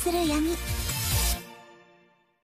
する闇。